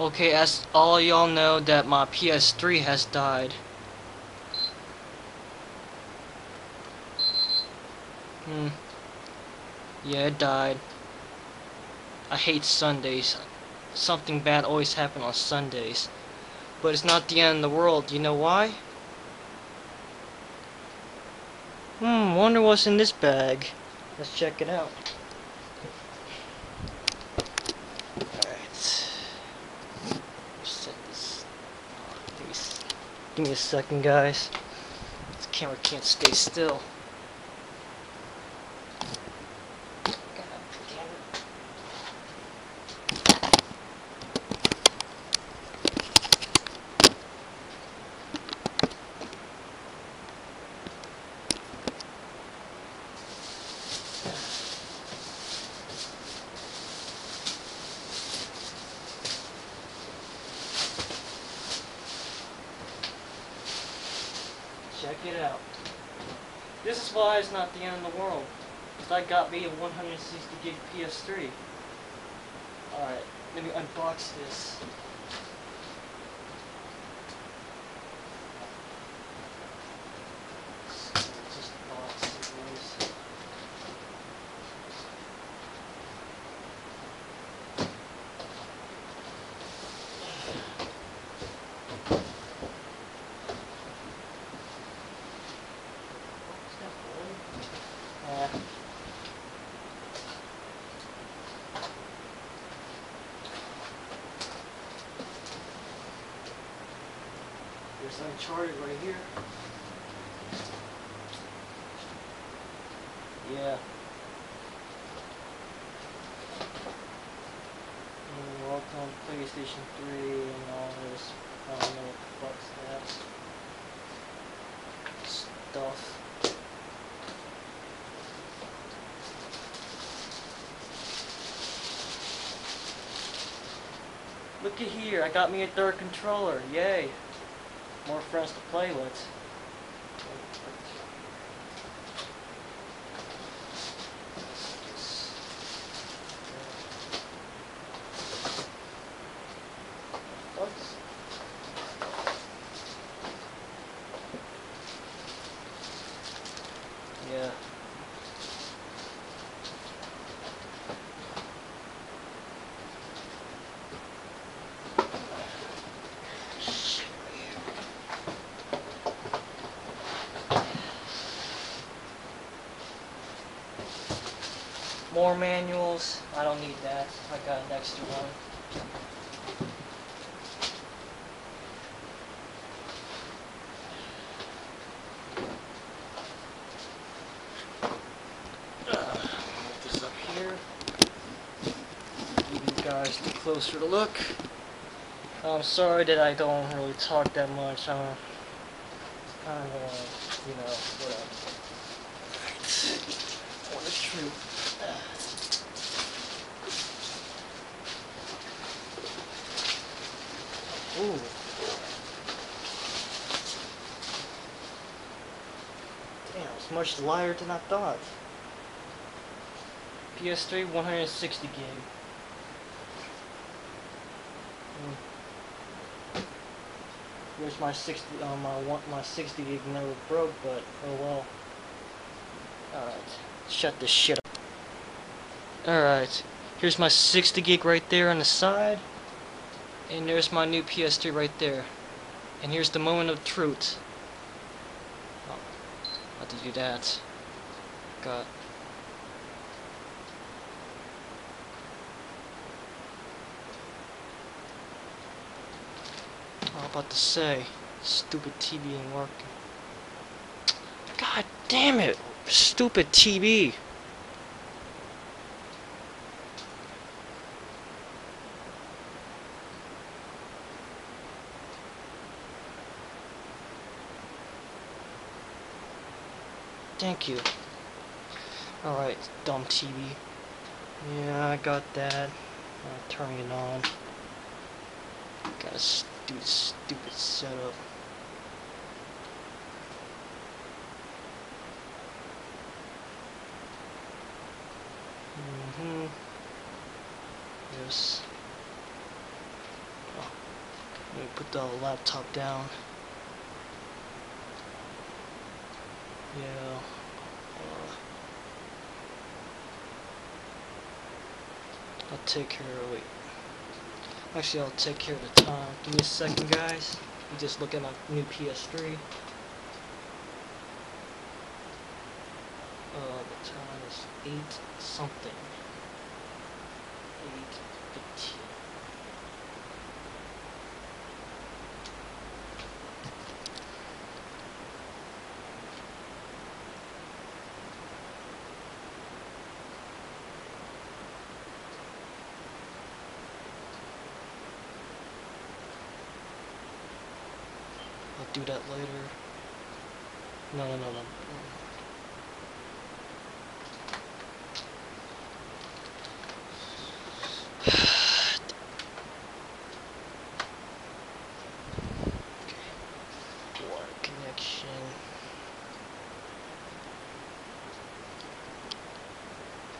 Okay, as all y'all know that my PS3 has died. Hmm. Yeah, it died. I hate Sundays. Something bad always happens on Sundays. But it's not the end of the world. You know why? Hmm, wonder what's in this bag. Let's check it out. Alright. Set this. Give me, s- give me a second, guys. This camera can't stay still. God damn it. Check it out. This is why it's not the end of the world. Cause I got me a 160 gig PS3. Alright, let me unbox this. Just box it was. Uh, There's Uncharted right here. Yeah. Mm, Welcome PlayStation 3 and all this. I don't fuck's that. Stuff. Look at here, I got me a third controller, yay. More friends to play with. Oops. Yeah. More manuals. I don't need that. I got an extra one. Put this up here. Give you guys a closer to look. I'm sorry that I don't really talk that much. I'm kind of, uh, you know, whatever. Right. On the truth. Damn, it's much lighter than I thought. PS3 160 gig. Hmm. Wish my 60 uh, my my 60 gig never broke, but oh well. Alright, shut this shit up. Alright, here's my 60 gig right there on the side. And there's my new PS3 right there. And here's the moment of truth. Oh, how to do that. Got. I was about to say, stupid TV ain't working. God damn it! Stupid TV! Thank you. Alright, dumb TV. Yeah, I got that. I'm turning it on. Got a stupid, stupid setup. Mm-hmm. Yes. Oh, Let me put the laptop down. Yeah. Uh, I'll take care of wait. Actually, I'll take care of the time. Give me a second, guys. You just look at my new PS3. Uh, the time is 8 something. 8 I'll do that later. No, no, no, no.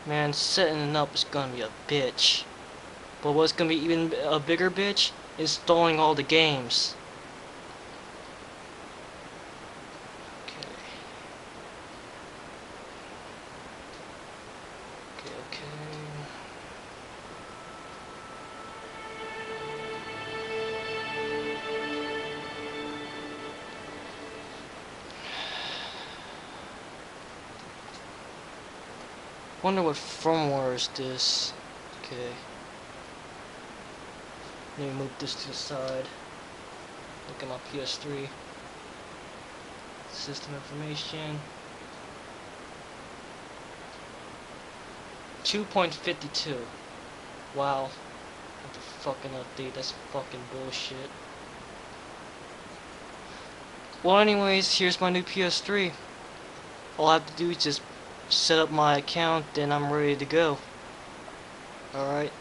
Man, setting it up is gonna be a bitch. But what's gonna be even a bigger bitch? Installing all the games. Wonder what firmware is this? Okay. Let me move this to the side. Look at my PS3. System information. 2.52. Wow. What the fucking update? That's fucking bullshit. Well, anyways, here's my new PS3. All I have to do is just set up my account, then I'm ready to go. Alright.